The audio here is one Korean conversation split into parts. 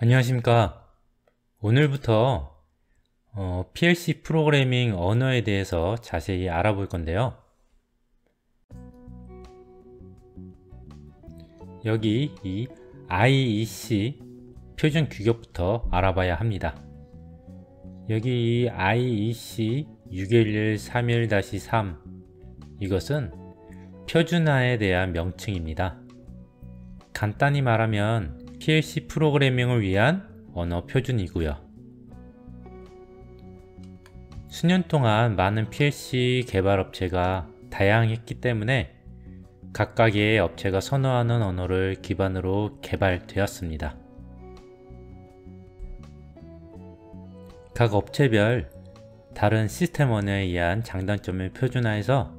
안녕하십니까. 오늘부터 어, PLC 프로그래밍 언어에 대해서 자세히 알아볼 건데요. 여기 이 IEC 표준 규격부터 알아봐야 합니다. 여기 이 IEC 61131-3 이것은 표준화에 대한 명칭입니다. 간단히 말하면 PLC 프로그래밍을 위한 언어 표준이고요. 수년 동안 많은 PLC 개발 업체가 다양했기 때문에 각각의 업체가 선호하는 언어를 기반으로 개발되었습니다. 각 업체별 다른 시스템 언어에 의한 장단점을 표준화해서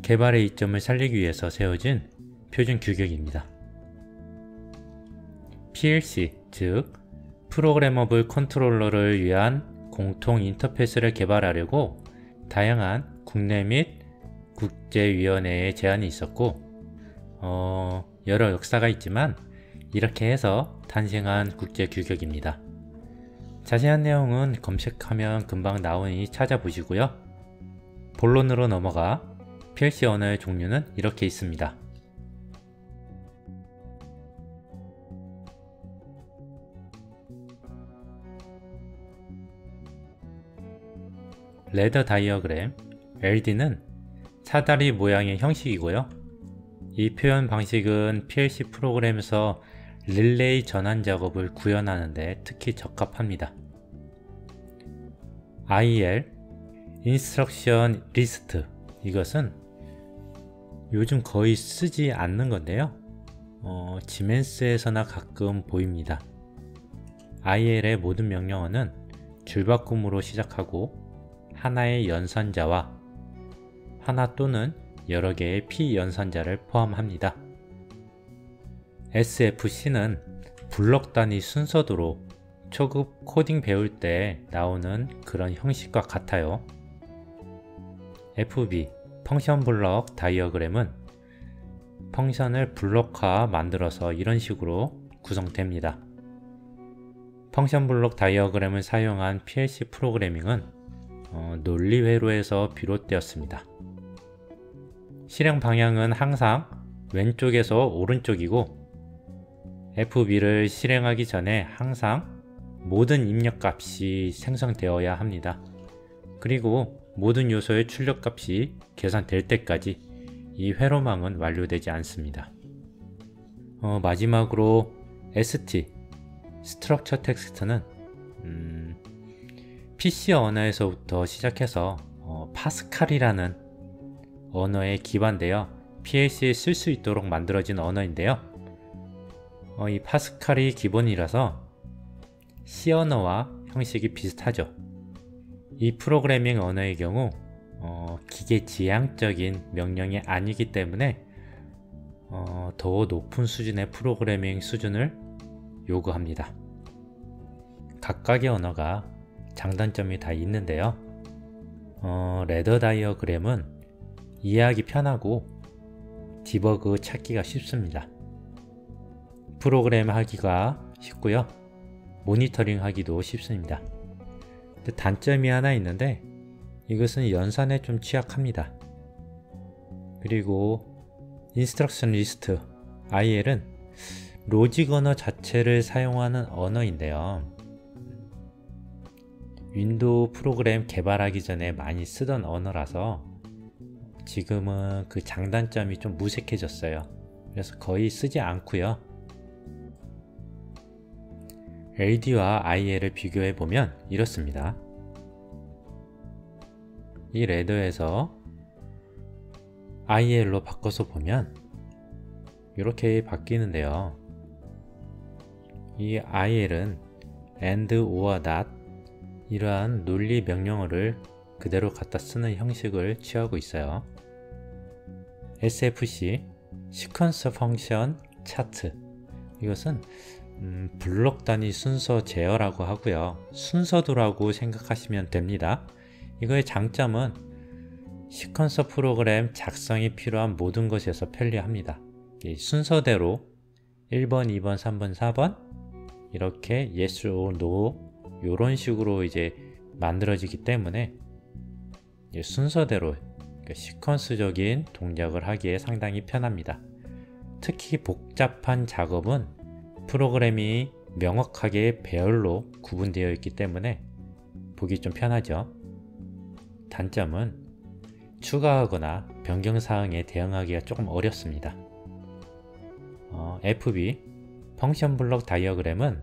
개발의 이점을 살리기 위해서 세워진 표준 규격입니다. PLC, 즉 programmable controller를 위한 공통 인터페이스를 개발하려고 다양한 국내 및 국제위원회의 제안이 있었고 어, 여러 역사가 있지만 이렇게 해서 탄생한 국제 규격입니다. 자세한 내용은 검색하면 금방 나오니 찾아보시고요. 본론으로 넘어가 PLC 언어의 종류는 이렇게 있습니다. 레더 다이어그램 LD는 사다리 모양의 형식이고요. 이 표현 방식은 PLC 프로그램에서 릴레이 전환 작업을 구현하는데 특히 적합합니다. IL Instruction List 이것은 요즘 거의 쓰지 않는 건데요. 어, 지멘스에서나 가끔 보입니다. IL의 모든 명령어는 줄바꿈으로 시작하고 하나의 연산자와 하나 또는 여러 개의 피연산자를 포함합니다. SFC는 블럭 단위 순서도로 초급 코딩 배울 때 나오는 그런 형식과 같아요. FB, function block diagram은 function을 블럭화 만들어서 이런 식으로 구성됩니다. function block diagram을 사용한 PLC 프로그래밍은 어, 논리회로에서 비롯되었습니다. 실행 방향은 항상 왼쪽에서 오른쪽이고 FB를 실행하기 전에 항상 모든 입력값이 생성되어야 합니다. 그리고 모든 요소의 출력값이 계산될 때까지 이 회로망은 완료되지 않습니다. 어, 마지막으로 ST, Structure Text는 음, PC 언어에서부터 시작해서 어, 파스칼이라는 언어에 기반되어 PLC에 쓸 수 있도록 만들어진 언어인데요. 어, 이 파스칼이 기본이라서 C 언어와 형식이 비슷하죠. 이 프로그래밍 언어의 경우 어, 기계 지향적인 명령이 아니기 때문에 어, 더 높은 수준의 프로그래밍 수준을 요구합니다. 각각의 언어가 장단점이 다 있는데요. 어, ladder diagram은 이해하기 편하고 debug 찾기가 쉽습니다. 프로그램 하기가 쉽고요. 모니터링 하기도 쉽습니다. 단점이 하나 있는데 이것은 연산에 좀 취약합니다. 그리고 instruction list IL은 logic 언어 자체를 사용하는 언어인데요. 윈도우 프로그램 개발하기 전에 많이 쓰던 언어라서 지금은 그 장단점이 좀 무색해졌어요. 그래서 거의 쓰지 않고요. LD와 IL을 비교해 보면 이렇습니다. 이 ladder에서 IL로 바꿔서 보면 이렇게 바뀌는데요. 이 IL은 AND, OR, NOT 이러한 논리 명령어를 그대로 갖다 쓰는 형식을 취하고 있어요. SFC 시퀀서 펑션 차트 이것은 음, 블록 단위 순서 제어라고 하고요. 순서도라고 생각하시면 됩니다. 이거의 장점은 시퀀서 프로그램 작성이 필요한 모든 것에서 편리합니다. 순서대로 1번, 2번, 3번, 4번 이렇게 yes or no 이런 식으로 이제 만들어지기 때문에 순서대로 그러니까 시퀀스적인 동작을 하기에 상당히 편합니다. 특히 복잡한 작업은 프로그램이 명확하게 배열로 구분되어 있기 때문에 보기 좀 편하죠. 단점은 추가하거나 변경사항에 대응하기가 조금 어렵습니다. 어, FB 펑션 블록 다이어그램은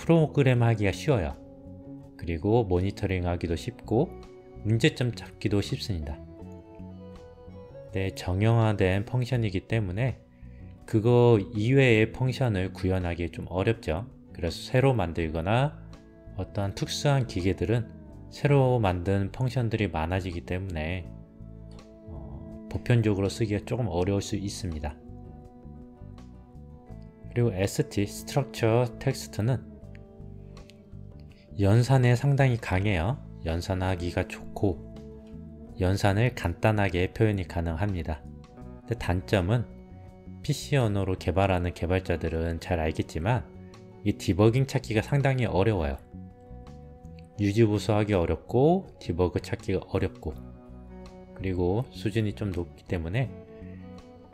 프로그램 하기가 쉬워요. 그리고 모니터링 하기도 쉽고 문제점 잡기도 쉽습니다. 네, 정형화된 펑션이기 때문에 그거 이외의 펑션을 구현하기 좀 어렵죠. 그래서 새로 만들거나 어떠한 특수한 기계들은 새로 만든 펑션들이 많아지기 때문에 어, 보편적으로 쓰기가 조금 어려울 수 있습니다. 그리고 ST, Structure Text는 연산에 상당히 강해요. 연산하기가 좋고 연산을 간단하게 표현이 가능합니다. 단점은 PC 언어로 개발하는 개발자들은 잘 알겠지만 이 디버깅 찾기가 상당히 어려워요. 유지보수하기 어렵고 디버그 찾기가 어렵고 그리고 수준이 좀 높기 때문에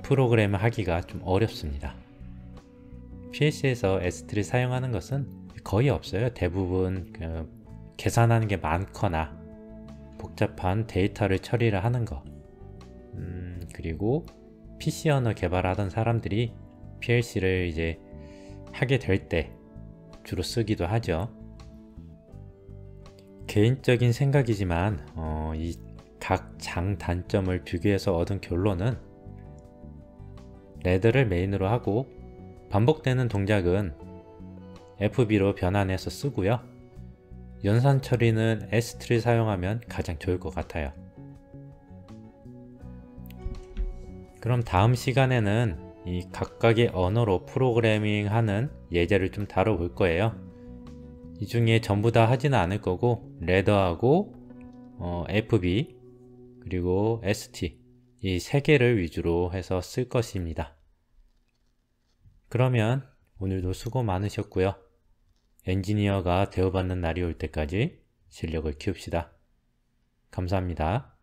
프로그램을 하기가 좀 어렵습니다. PC에서 S3를 사용하는 것은 거의 없어요. 대부분 그 계산하는 게 많거나 복잡한 데이터를 처리를 하는 거 음, 그리고 PC 언어 개발하던 사람들이 PLC를 이제 하게 될 때 주로 쓰기도 하죠. 개인적인 생각이지만 어, 이각 장 단점을 비교해서 얻은 결론은 레더를 메인으로 하고 반복되는 동작은 FB로 변환해서 쓰고요. 연산 처리는 S3를 사용하면 가장 좋을 것 같아요. 그럼 다음 시간에는 이 각각의 언어로 프로그래밍 하는 예제를 좀 다뤄볼 거예요. 이 중에 전부 다 하지는 않을 거고 레더하고 어, FB 그리고 ST 이 세 개를 위주로 해서 쓸 것입니다. 그러면 오늘도 수고 많으셨고요. 엔지니어가 되어받는 날이 올 때까지 실력을 키웁시다. 감사합니다.